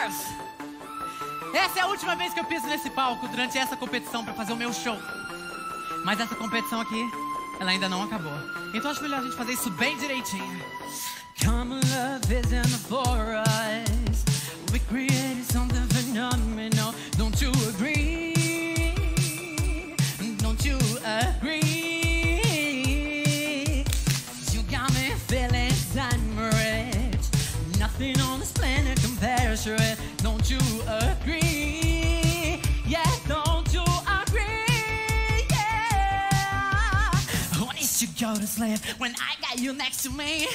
Stars! Essa é a última vez que eu piso nesse palco durante essa competição para fazer o meu show. Mas essa competição aqui, ela ainda não acabou. Então acho melhor a gente fazer isso bem direitinho. Come love is in Nothing on this planet compares to it. Don't you agree? Yeah, don't you agree? Yeah. When it's you go to sleep when I got you next to me.